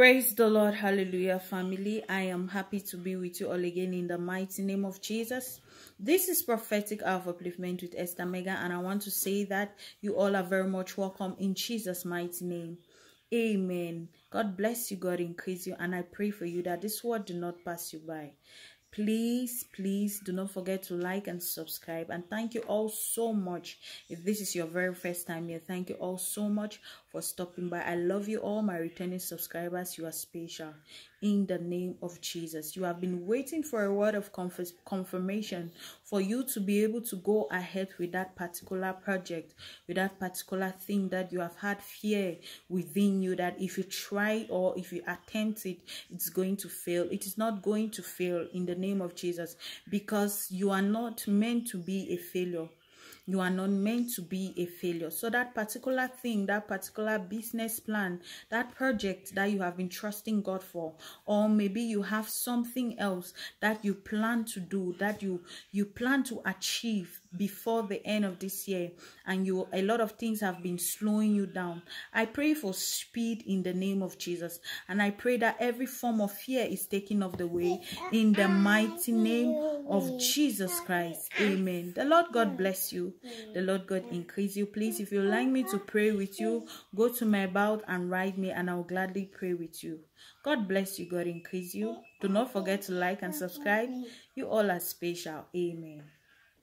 Praise the Lord, hallelujah, family. I am happy to be with you all again in the mighty name of Jesus. This is prophetic hour of upliftment with Esther Mega, and I want to say that you all are very much welcome in Jesus' mighty name. Amen. God bless you, God increase you, and I pray for you that this word do not pass you by please please do not forget to like and subscribe. And thank you all so much. If this is your very first time here thank you all so much for stopping by. I love you all my returning subscribers. You are special in the name of jesus. You have been waiting for a word of confirmation for you to be able to go ahead with that particular project with that particular thing that you have had fear within you that if you try or if you attempt it it's going to fail. It is not going to fail in the name of Jesus because you are not meant to be a failure you are not meant to be a failure. So that particular thing that particular business plan that project that you have been trusting god for or maybe you have something else that you plan to do that you you plan to achieve before the end of this year and you a lot of things have been slowing you down i pray for speed in the name of jesus. And i pray that every form of fear is taken off the way in the mighty name of jesus christ. Amen. The lord god bless you. The lord god increase you. Please if you like me to pray with you go to my about and write me and i'll gladly pray with you. God bless you. God increase you. Do not forget to like and subscribe. You all are special. Amen